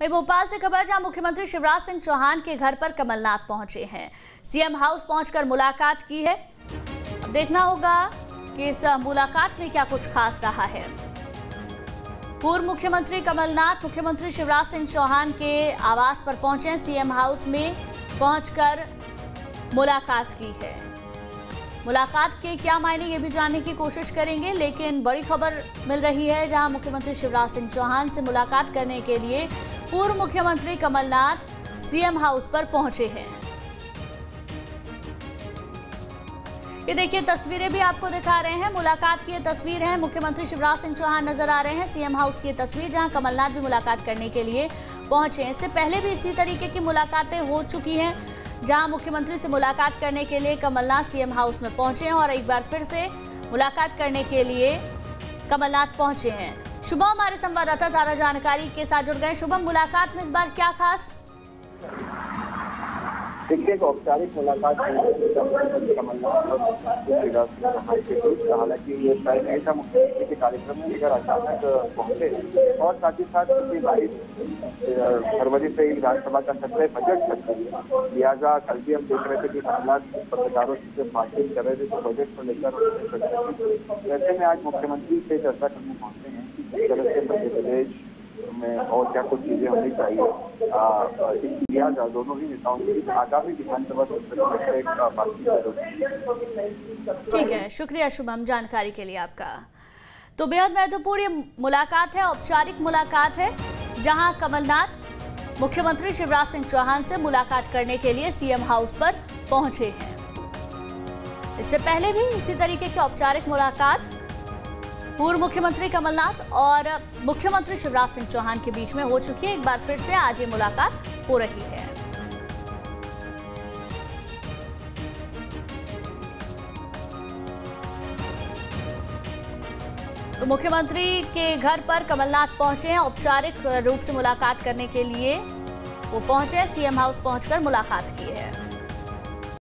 वही भोपाल से खबर, जहाँ मुख्यमंत्री शिवराज सिंह चौहान के घर पर कमलनाथ पहुँचे हैं। सीएम हाउस पहुंचकर मुलाकात की है। देखना होगा कि इस मुलाकात में क्या कुछ खास रहा है। पूर्व मुख्यमंत्री कमलनाथ, मुख्यमंत्री शिवराज सिंह चौहान के आवास पर पहुँचे सीएम हाउस में पहुंचकर मुलाकात की है। मुलाकात के क्या मायने ये भी जानने की कोशिश करेंगे, लेकिन बड़ी खबर मिल रही है, जहाँ मुख्यमंत्री शिवराज सिंह चौहान से मुलाकात करने के लिए पूर्व मुख्यमंत्री कमलनाथ सीएम हाउस पर पहुँचे हैं। ये देखिए, तस्वीरें भी आपको दिखा रहे हैं। मुलाकात की ये तस्वीर है। मुख्यमंत्री शिवराज सिंह चौहान नज़र आ रहे हैं सीएम हाउस की तस्वीर, जहाँ कमलनाथ भी मुलाकात करने के लिए पहुँचे हैं। इससे पहले भी इसी तरीके की मुलाकातें हो चुकी हैं, जहाँ मुख्यमंत्री से मुलाकात करने के लिए कमलनाथ सीएम हाउस में पहुँचे हैं और एक बार फिर से मुलाकात करने के लिए कमलनाथ पहुँचे हैं। शुभम, हमारे संवाददाता ज़्यादा जानकारी के साथ जुड़ गए। शुभम, मुलाकात में इस बार क्या खास? देखिए औपचारिक मुलाकात हालाँकि ये शायद ऐसा मुख्यमंत्री के कार्यक्रम में लेकर अचानक पहुँचे और साथ ही साथ पिछली बाईस फरवरी से विधानसभा का सत्र है बजट सत्र लिहाजा कल भी हम देख रहे थे कि कमलनाथ पत्रकारों से बातचीत कर रहे थे तो बजट को लेकर ऐसे में आज मुख्यमंत्री से चर्चा करने पहुँचे हैं। मध्य प्रदेश में और क्या कुछ चीज़ें होनी चाहिए लिहाजा दोनों ही नेताओं आगामी विधानसभा ठीक है, शुक्रिया शुभम जानकारी के लिए आपका। तो बेहद महत्वपूर्ण ये मुलाकात है, औपचारिक मुलाकात है, जहाँ कमलनाथ, मुख्यमंत्री शिवराज सिंह चौहान से मुलाकात करने के लिए सीएम हाउस पर पहुँचे हैं। इससे पहले भी इसी तरीके की औपचारिक मुलाकात पूर्व मुख्यमंत्री कमलनाथ और मुख्यमंत्री शिवराज सिंह चौहान के बीच में हो चुकी है। एक बार फिर से आज ये मुलाकात हो रही है। तो मुख्यमंत्री के घर पर कमलनाथ पहुँचे हैं। औपचारिक रूप से मुलाकात करने के लिए वो पहुँचे सीएम हाउस पहुंचकर मुलाकात की है।